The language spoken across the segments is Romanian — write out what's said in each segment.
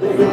Deus.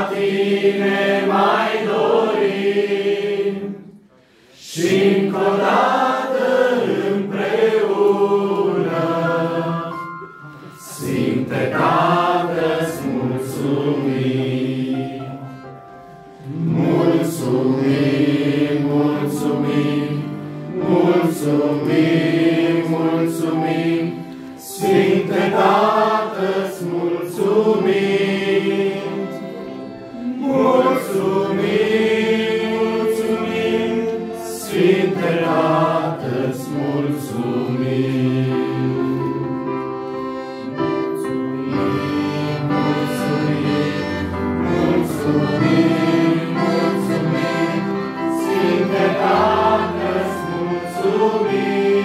tine mai dorim și încă o dată împreună. Sfinte Tată, îți mulțumim, mulțumim, mulțumim, mulțumim, mulțumim, Sfinte Tată, mulțumim. glory.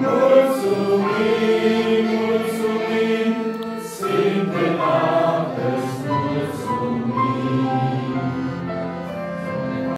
No